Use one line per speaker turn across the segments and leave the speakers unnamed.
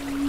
Thank you.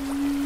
Thank you.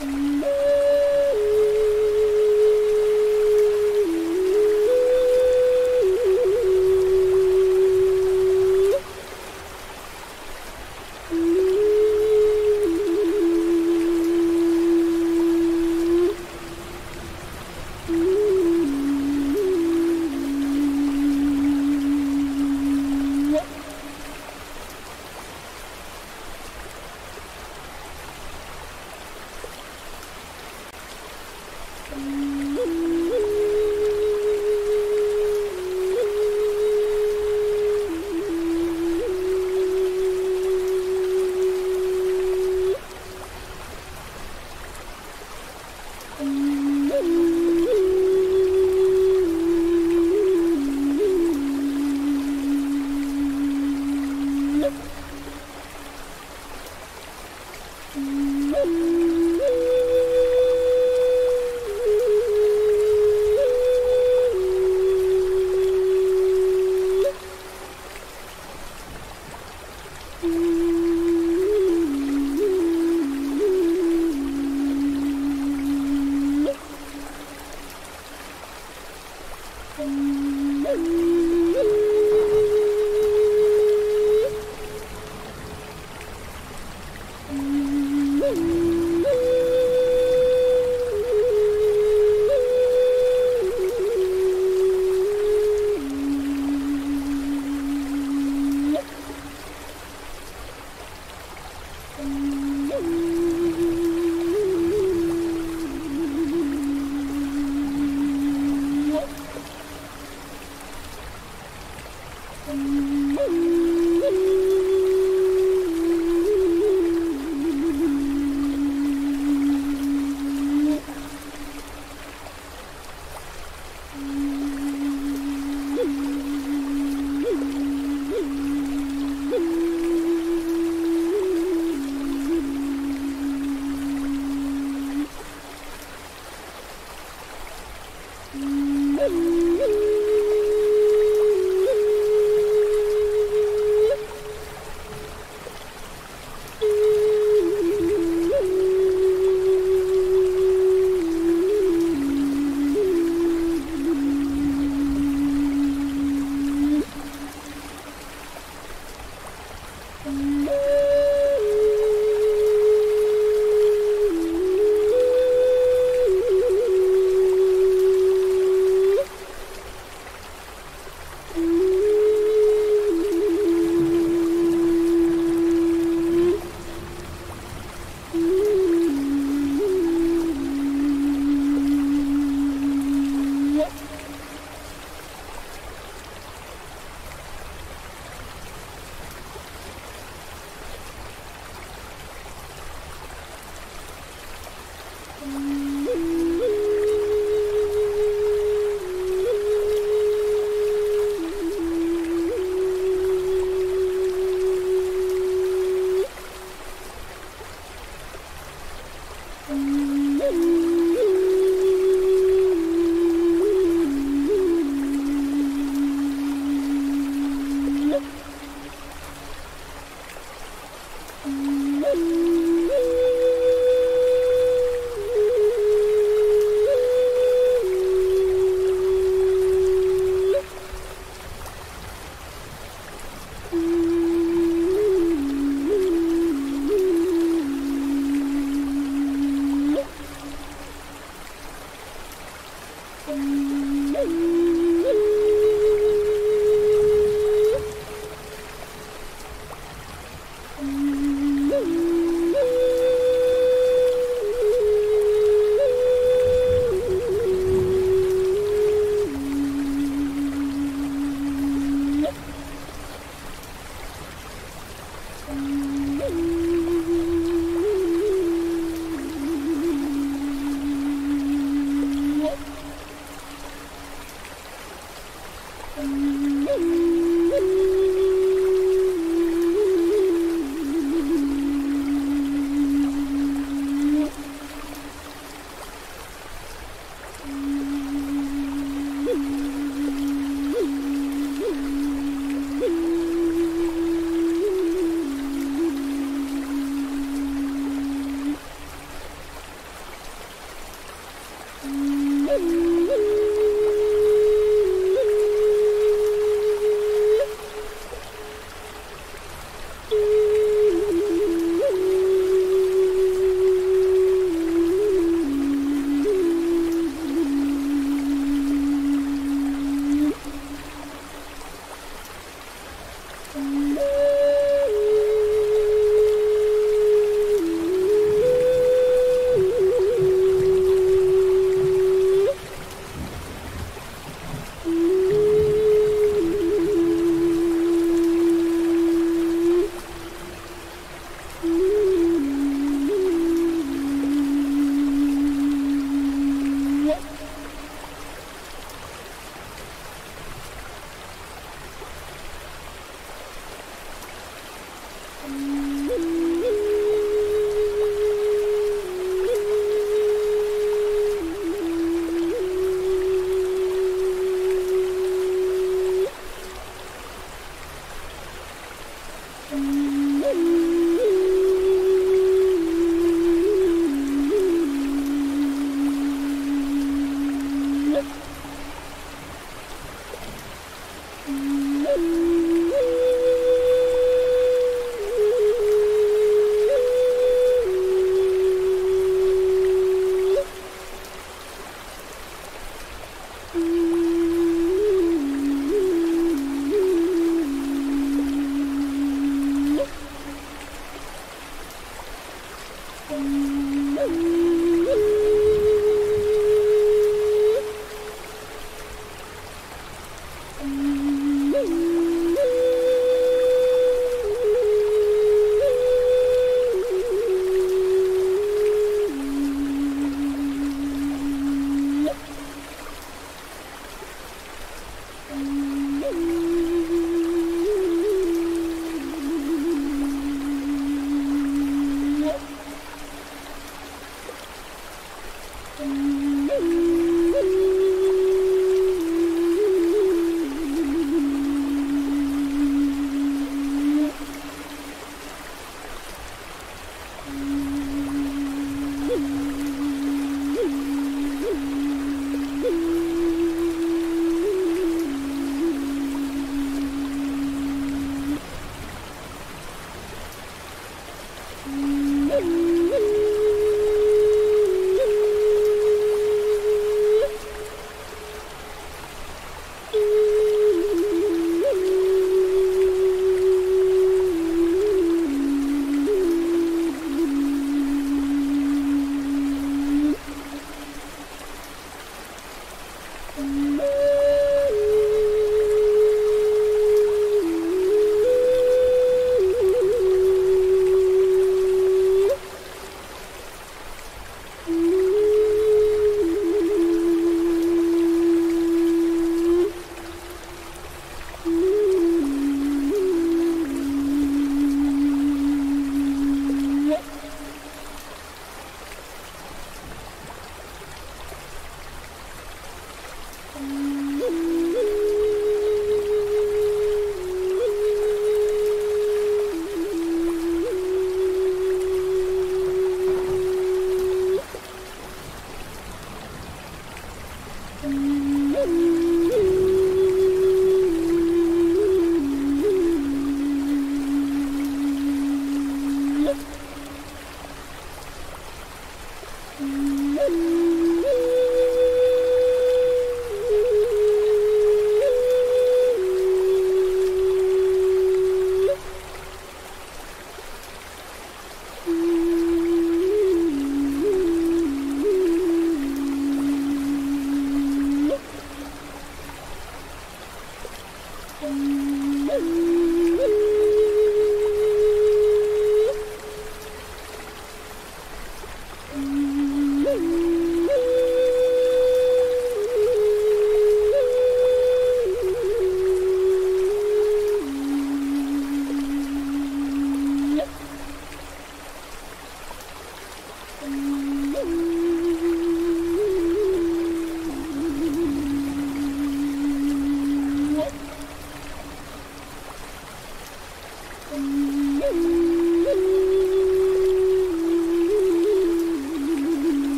Mm.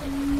Thank you.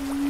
Thank you.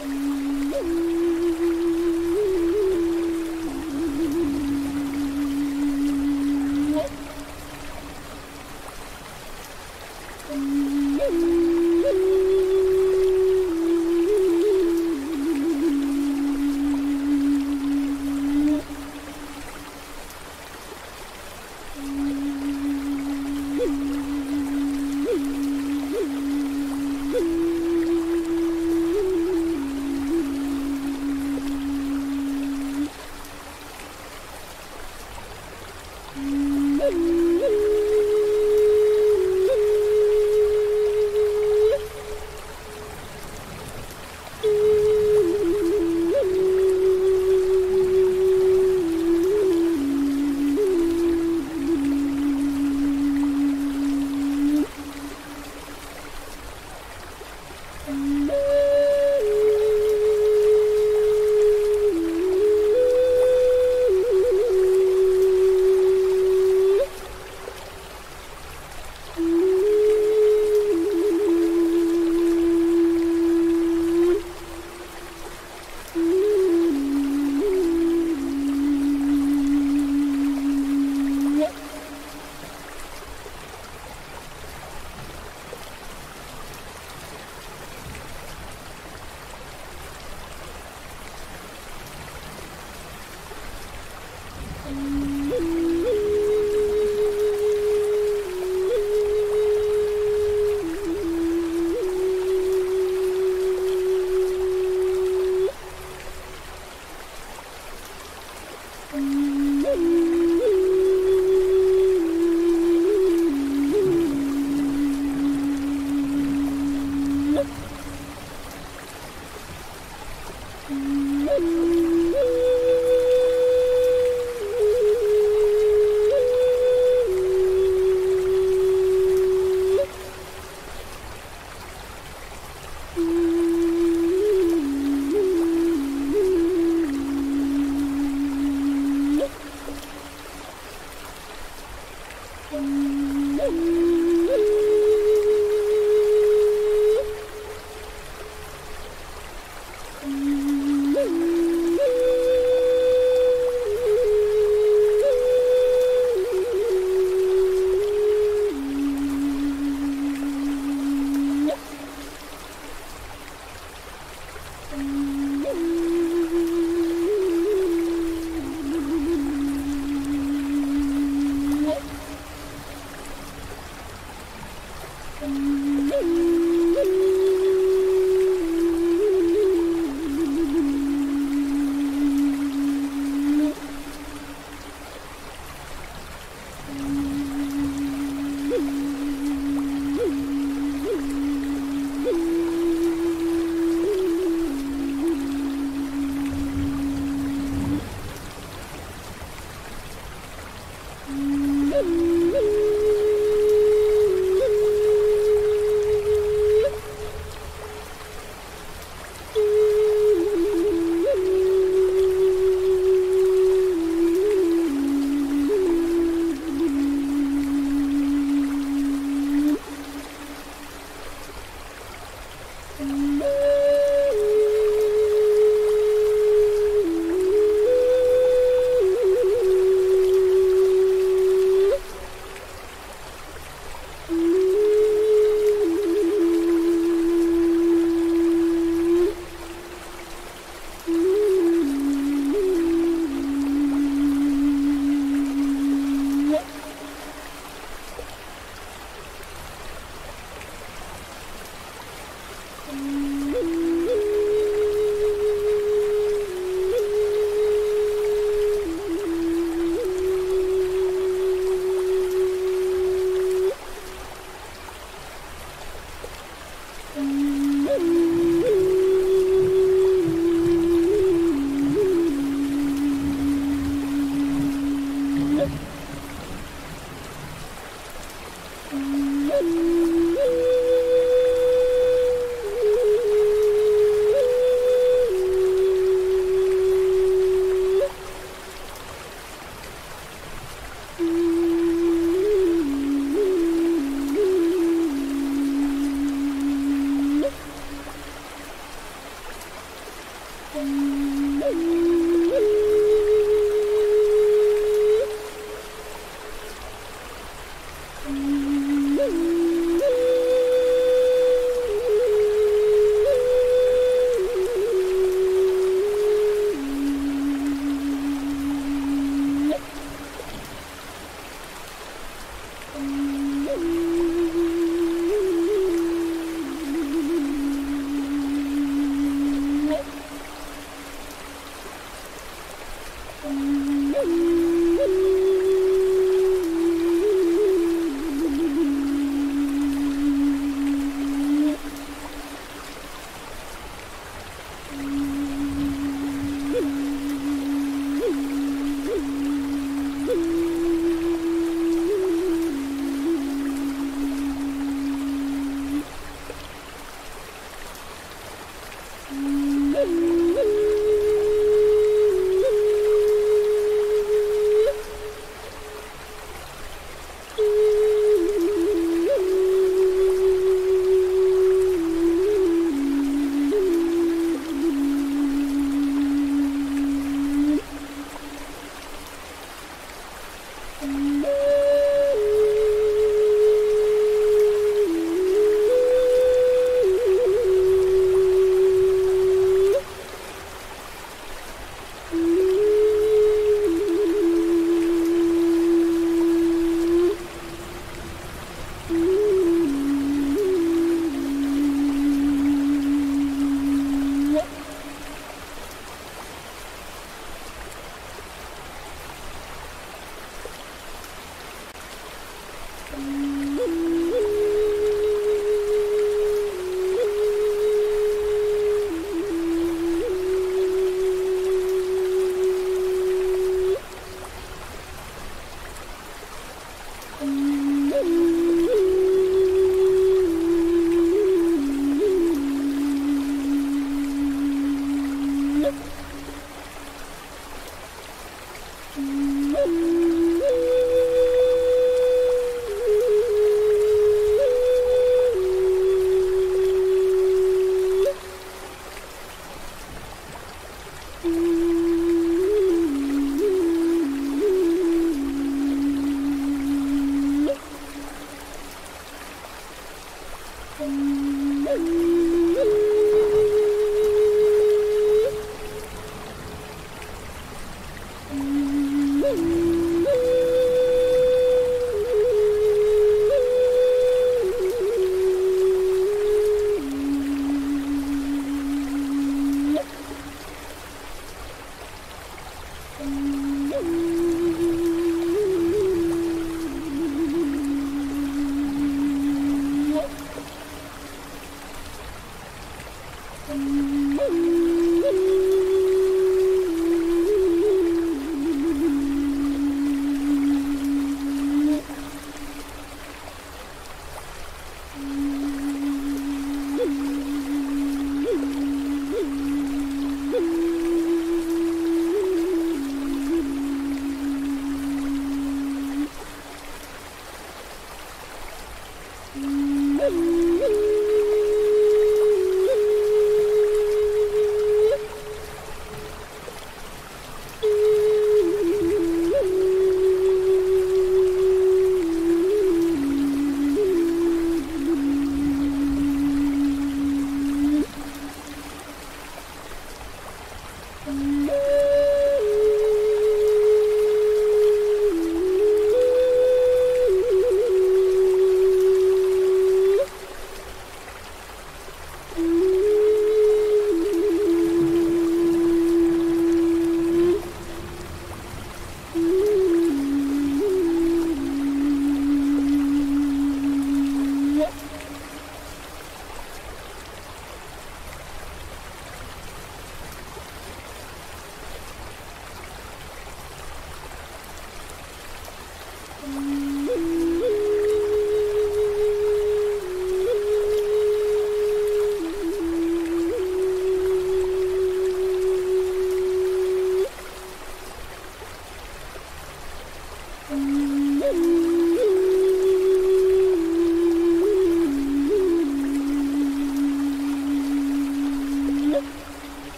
Mm-hmm.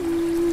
Bye.